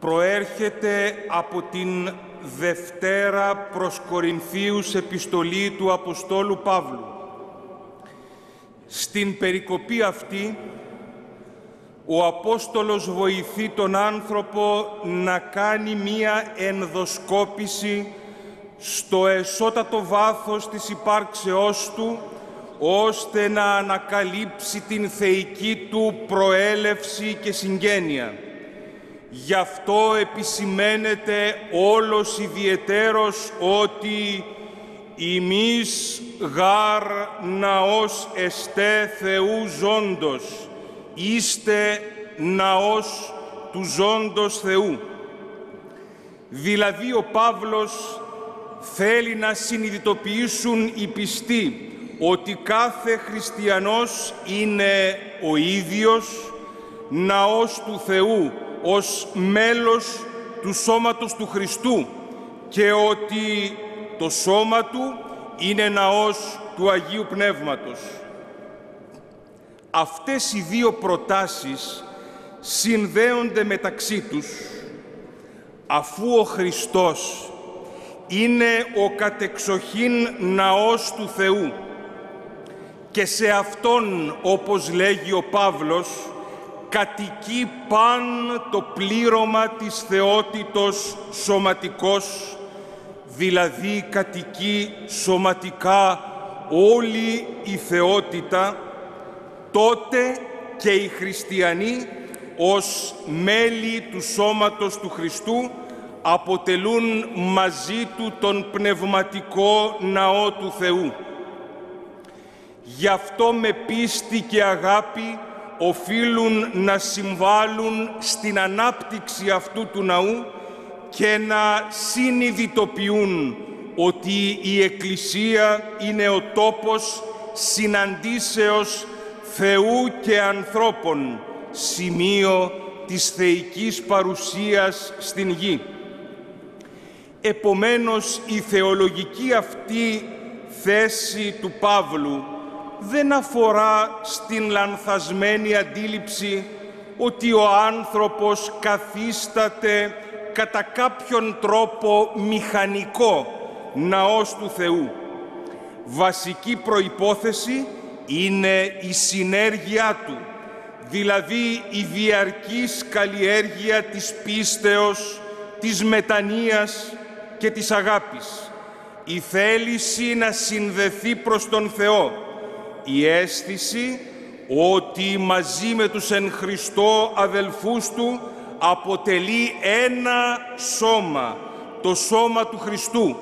προέρχεται από την Δευτέρα προς Κορινθίους επιστολή του Αποστόλου Παύλου. Στην περικοπή αυτή, ο Απόστολος βοηθεί τον άνθρωπο να κάνει μία ενδοσκόπηση στο εσώτατο βάθος της υπάρξεώς του, ώστε να ανακαλύψει την θεϊκή του προέλευση και συγγένεια. Γι' αυτό επισημαίνεται όλος ιδιαιτέρως ότι «Ημείς γάρ ναός εστέ Θεού ζώντος, είστε ναός του ζώντος Θεού». Δηλαδή ο Παύλος θέλει να συνειδητοποιήσουν οι πιστοί ότι κάθε χριστιανός είναι ο ίδιος ναός του Θεού ως μέλος του σώματος του Χριστού και ότι το σώμα του είναι ναός του Αγίου Πνεύματος. Αυτές οι δύο προτάσεις συνδέονται μεταξύ τους αφού ο Χριστός είναι ο κατεξοχήν ναός του Θεού και σε Αυτόν, όπως λέγει ο Παύλος, κατοικεί παν το πλήρωμα της θεότητος σωματικός, δηλαδή κατοικεί σωματικά όλη η θεότητα, τότε και οι χριστιανοί ως μέλη του σώματος του Χριστού αποτελούν μαζί του τον πνευματικό ναό του Θεού. Γι' αυτό με πίστη και αγάπη οφείλουν να συμβάλλουν στην ανάπτυξη αυτού του ναού και να συνειδητοποιούν ότι η Εκκλησία είναι ο τόπος συναντήσεως Θεού και ανθρώπων, σημείο της θεϊκής παρουσίας στην γη. Επομένως, η θεολογική αυτή θέση του Παύλου δεν αφορά στην λανθασμένη αντίληψη ότι ο άνθρωπος καθίσταται κατά κάποιον τρόπο μηχανικό ναός του Θεού. Βασική προϋπόθεση είναι η συνέργειά του, δηλαδή η διαρκής καλλιέργεια της πίστεως, της μετανοίας και της αγάπης. Η θέληση να συνδεθεί προς τον Θεό, η αίσθηση ότι μαζί με τους εν Χριστώ αδελφούς του αποτελεί ένα σώμα, το σώμα του Χριστού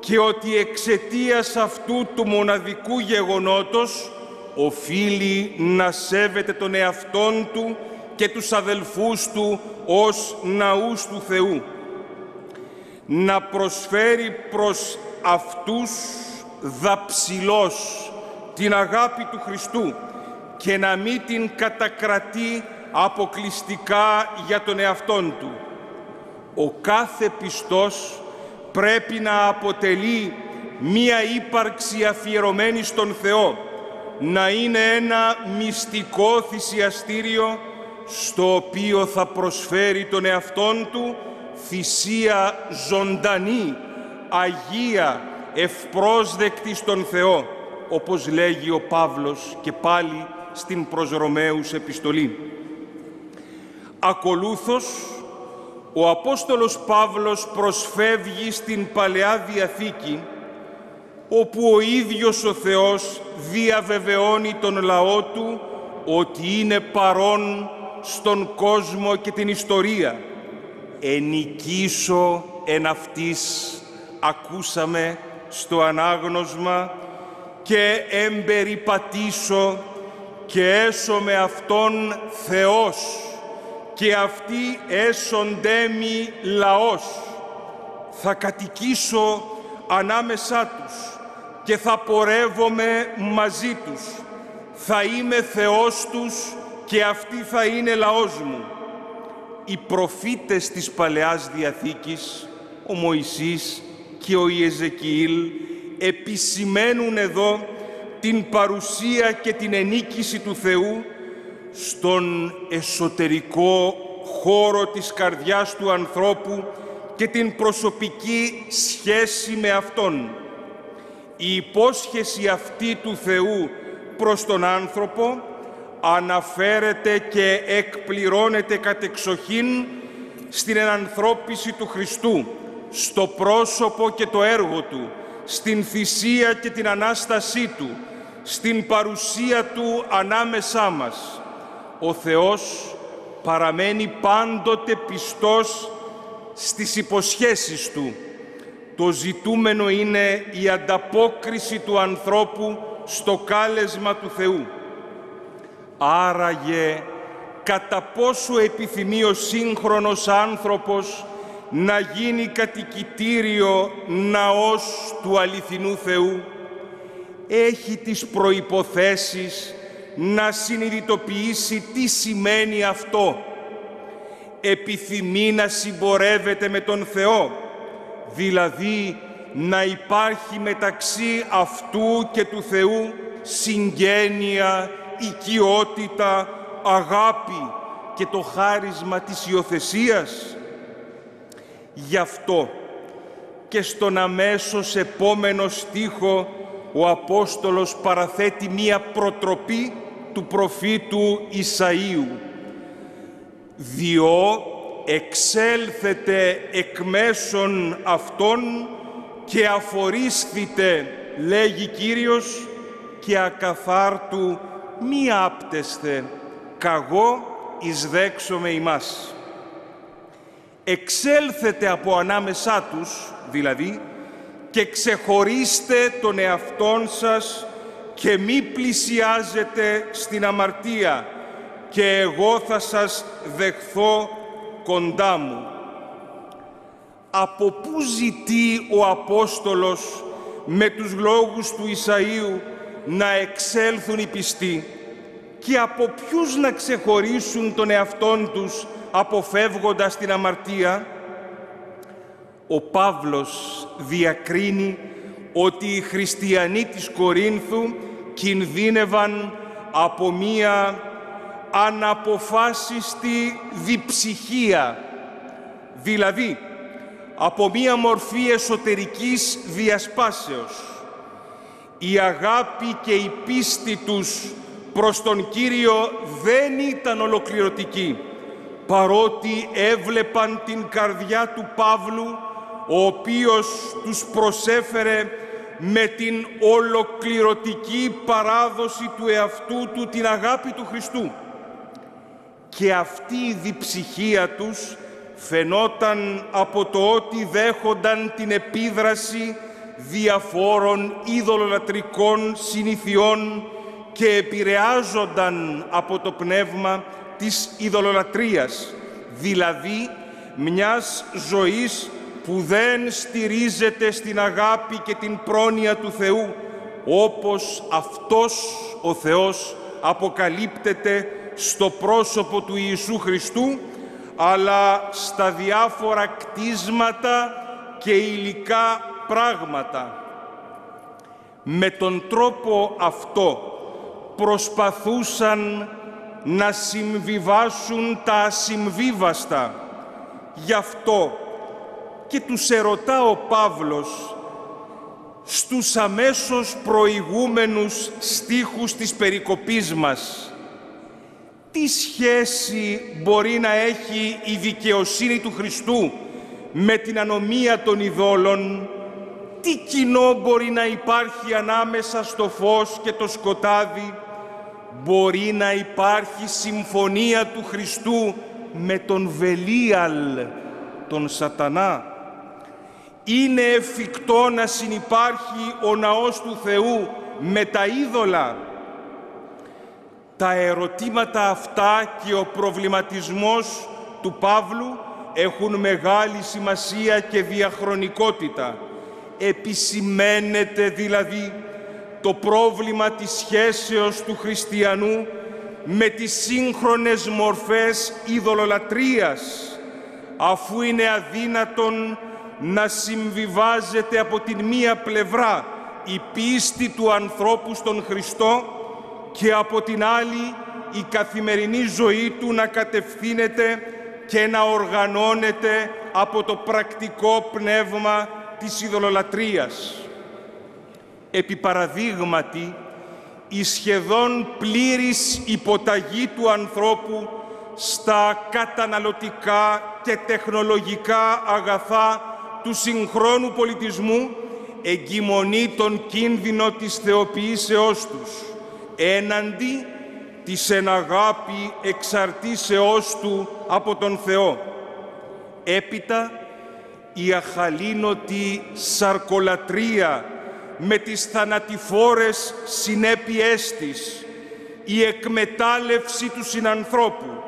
και ότι εξαιτίας αυτού του μοναδικού γεγονότος οφείλει να σέβεται τον εαυτόν του και τους αδελφούς του ως ναούς του Θεού. Να προσφέρει προς αυτούς δαψιλός την αγάπη του Χριστού και να μην την κατακρατεί αποκλειστικά για τον εαυτόν του. Ο κάθε πιστός πρέπει να αποτελεί μία ύπαρξη αφιερωμένη στον Θεό, να είναι ένα μυστικό θυσιαστήριο στο οποίο θα προσφέρει τον εαυτόν του θυσία ζωντανή, αγία, ευπρόσδεκτη στον Θεό όπως λέγει ο Παύλος και πάλι στην προς Ρωμαίους επιστολή. Ακολούθως, ο Απόστολος Παύλος προσφεύγει στην Παλαιά Διαθήκη, όπου ο ίδιος ο Θεός διαβεβαιώνει τον λαό Του ότι είναι παρόν στον κόσμο και την ιστορία. «Ενικήσω εν αυτής» ακούσαμε στο ανάγνωσμα και εμπεριπατήσω και έσω με Αυτόν Θεός και αυτοί έσοντέ μη λαός. Θα κατοικήσω ανάμεσά τους και θα πορεύομαι μαζί τους. Θα είμαι Θεός τους και αυτοί θα είναι λαός μου. Οι προφήτες της Παλαιάς Διαθήκης, ο Μωυσής και ο Ιεζεκιήλ, επισημαίνουν εδώ την παρουσία και την ενίκηση του Θεού στον εσωτερικό χώρο της καρδιάς του ανθρώπου και την προσωπική σχέση με Αυτόν. Η υπόσχεση αυτή του Θεού προς τον άνθρωπο αναφέρεται και εκπληρώνεται κατεξοχήν στην ενανθρώπιση του Χριστού, στο πρόσωπο και το έργο Του, στην θυσία και την Ανάστασή Του, στην παρουσία Του ανάμεσά μας. Ο Θεός παραμένει πάντοτε πιστός στις υποσχέσεις Του. Το ζητούμενο είναι η ανταπόκριση του ανθρώπου στο κάλεσμα του Θεού. Άραγε, κατά πόσο επιθυμεί ο σύγχρονος άνθρωπος να γίνει κατοικητήριο ναός του αληθινού Θεού, έχει τις προϋποθέσεις να συνειδητοποιήσει τι σημαίνει αυτό. Επιθυμεί να συμπορεύεται με τον Θεό, δηλαδή να υπάρχει μεταξύ αυτού και του Θεού συγγένεια, οικειότητα, αγάπη και το χάρισμα της υιοθεσίας. Γι' αυτό και στον αμέσως επόμενο στίχο ο Απόστολος παραθέτει μία προτροπή του προφήτου Ισαΐου. «Διό εξέλθετε εκ μέσων αυτών και αφορίσθητε, λέγει Κύριος, και ακαθάρτου μη άπτεσθε, καγώ εις δέξομαι ημάς. Εξέλθετε από ανάμεσά τους, δηλαδή, και ξεχωρίστε τον εαυτόν σας και μη πλησιάζετε στην αμαρτία και εγώ θα σας δεχθώ κοντά μου. Από πού ζητεί ο Απόστολος με τους λόγους του Ισαΐου να εξέλθουν οι πιστοί; Και από ποιους να ξεχωρίσουν τον εαυτόν τους αποφεύγοντας την αμαρτία. Ο Παύλος διακρίνει ότι οι χριστιανοί της Κορίνθου κινδύνευαν από μία αναποφάσιστη διψυχία, δηλαδή από μία μορφή εσωτερικής διασπάσεως. Η αγάπη και η πίστη τους προς τον Κύριο δεν ήταν ολοκληρωτική, παρότι έβλεπαν την καρδιά του Παύλου, ο οποίος τους προσέφερε με την ολοκληρωτική παράδοση του εαυτού του την αγάπη του Χριστού. Και αυτή η διψυχία τους φαινόταν από το ότι δέχονταν την επίδραση διαφόρων είδωλολατρικών συνηθιών και επηρεάζονταν από το πνεύμα της ειδωλολατρίας, δηλαδή μιας ζωής που δεν στηρίζεται στην αγάπη και την πρόνοια του Θεού, όπως Αυτός ο Θεός αποκαλύπτεται στο πρόσωπο του Ιησού Χριστού, αλλά στα διάφορα κτίσματα και υλικά πράγματα. Με τον τρόπο αυτό προσπαθούσαν να συμβιβάσουν τα ασυμβίβαστα. Γι' αυτό και τους ερωτά ο Παύλος στους αμέσως προηγούμενους στίχους της περικοπής μας. Τι σχέση μπορεί να έχει η δικαιοσύνη του Χριστού με την ανομία των ειδόλων, τι κοινό μπορεί να υπάρχει ανάμεσα στο φως και το σκοτάδι, μπορεί να υπάρχει συμφωνία του Χριστού με τον Βελίαλ, τον σατανά. Είναι εφικτό να συνυπάρχει ο ναός του Θεού με τα είδωλα. Τα ερωτήματα αυτά και ο προβληματισμός του Παύλου έχουν μεγάλη σημασία και διαχρονικότητα. Επισημαίνεται δηλαδή το πρόβλημα της σχέσεως του χριστιανού με τις σύγχρονες μορφές ειδωλολατρίας, αφού είναι αδύνατον να συμβιβάζεται από την μία πλευρά η πίστη του ανθρώπου στον Χριστό και από την άλλη η καθημερινή ζωή του να κατευθύνεται και να οργανώνεται από το πρακτικό πνεύμα της ειδωλολατρίας. Επί παραδείγματι, η σχεδόν πλήρης υποταγή του ανθρώπου στα καταναλωτικά και τεχνολογικά αγαθά του συγχρόνου πολιτισμού εγκυμονεί τον κίνδυνο της θεοποιήσεώς τους έναντι της εν αγάπη εξαρτήσεώς του από τον Θεό. Έπειτα η αχαλήνωτη σαρκολατρία με τις θανατηφόρες συνέπειές της, η εκμετάλλευση του συνανθρώπου,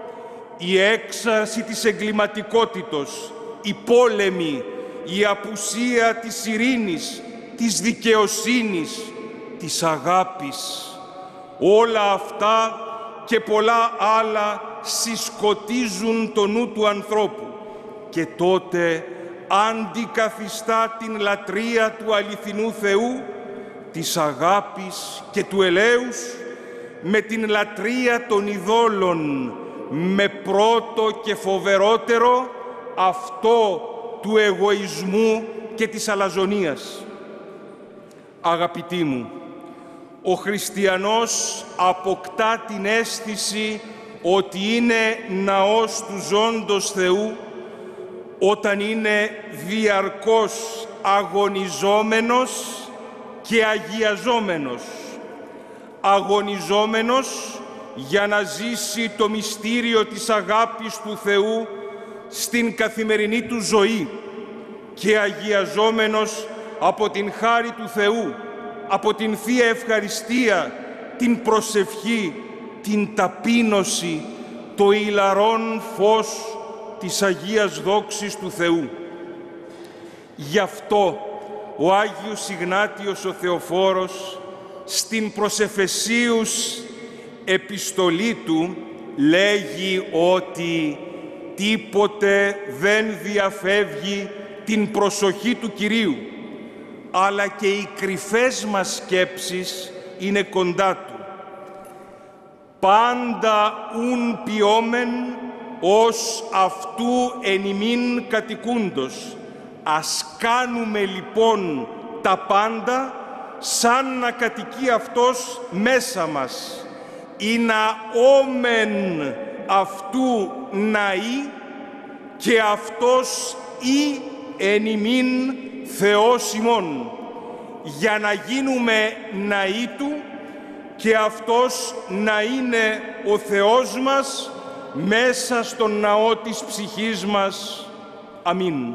η έξαρση της εγκληματικότητος, η πόλεμη, η απουσία της ειρήνης, της δικαιοσύνης, της αγάπης. Όλα αυτά και πολλά άλλα συσκοτίζουν το νου του ανθρώπου και τότε αντικαθιστά την λατρεία του αληθινού Θεού, της αγάπης και του ελέους, με την λατρεία των ειδόλων, με πρώτο και φοβερότερο αυτό του εγωισμού και της αλαζονίας. Αγαπητοί μου, ο χριστιανός αποκτά την αίσθηση ότι είναι ναός του ζώντος Θεού όταν είναι διαρκώς αγωνιζόμενος και αγιαζόμενος. Αγωνιζόμενος για να ζήσει το μυστήριο της αγάπης του Θεού στην καθημερινή του ζωή και αγιαζόμενος από την χάρη του Θεού, από την Θεία Ευχαριστία, την προσευχή, την ταπείνωση, το ηλαρόν φως της Αγίας Δόξης του Θεού. Γι' αυτό ο Άγιος Ιγνάτιος ο Θεοφόρος στην προσεφεσίους επιστολή του λέγει ότι τίποτε δεν διαφεύγει την προσοχή του Κυρίου, αλλά και οι κρυφές μας σκέψεις είναι κοντά Του. Πάντα ουν ποιόμεν ως αυτού εν ημίν κατοικούντος. Ας κάνουμε λοιπόν τα πάντα σαν να κατοικεί Αυτός μέσα μας ή να όμεν αυτού ναεί και Αυτός ή εν ημίν Θεός ημών για να γίνουμε ναοί Του και Αυτός να είναι ο Θεός μας μέσα στον ναό της ψυχής μας. Αμήν.